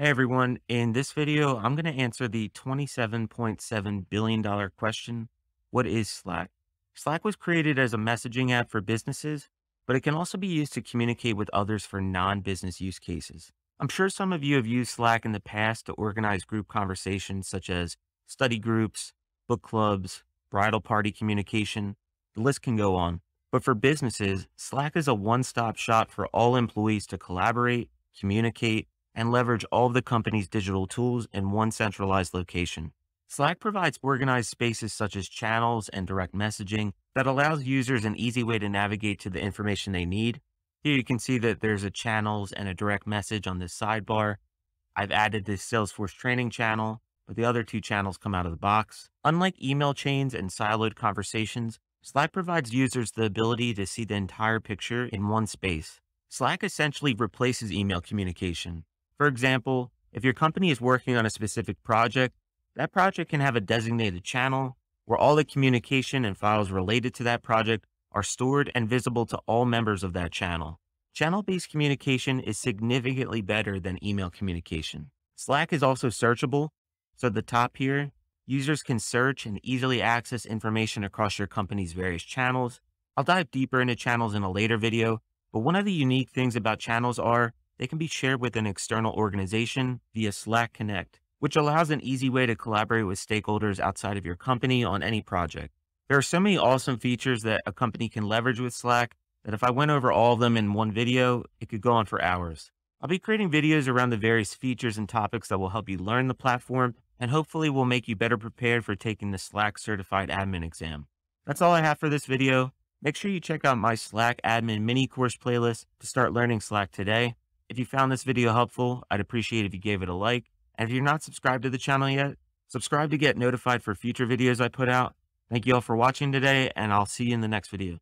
Hey everyone, in this video, I'm going to answer the $27.7 billion question, what is Slack? Slack was created as a messaging app for businesses, but it can also be used to communicate with others for non-business use cases. I'm sure some of you have used Slack in the past to organize group conversations such as study groups, book clubs, bridal party communication. The list can go on. But for businesses, Slack is a one-stop shop for all employees to collaborate, communicate, and leverage all of the company's digital tools in one centralized location. Slack provides organized spaces such as channels and direct messaging that allows users an easy way to navigate to the information they need. Here you can see that there's a channels and a direct message on this sidebar. I've added this Salesforce training channel, but the other two channels come out of the box. Unlike email chains and siloed conversations, Slack provides users the ability to see the entire picture in one space. Slack essentially replaces email communication. For example, if your company is working on a specific project, that project can have a designated channel where all the communication and files related to that project are stored and visible to all members of that channel. Channel-based communication is significantly better than email communication. Slack is also searchable. So at the top here, users can search and easily access information across your company's various channels. I'll dive deeper into channels in a later video, but one of the unique things about channels are they can be shared with an external organization via Slack Connect, which allows an easy way to collaborate with stakeholders outside of your company on any project. There are so many awesome features that a company can leverage with Slack that if I went over all of them in one video, it could go on for hours. I'll be creating videos around the various features and topics that will help you learn the platform and hopefully will make you better prepared for taking the Slack certified admin exam. That's all I have for this video. Make sure you check out my Slack admin mini course playlist to start learning Slack today. If you found this video helpful, I'd appreciate if you gave it a like. And if you're not subscribed to the channel yet, subscribe to get notified for future videos I put out. Thank you all for watching today, and I'll see you in the next video.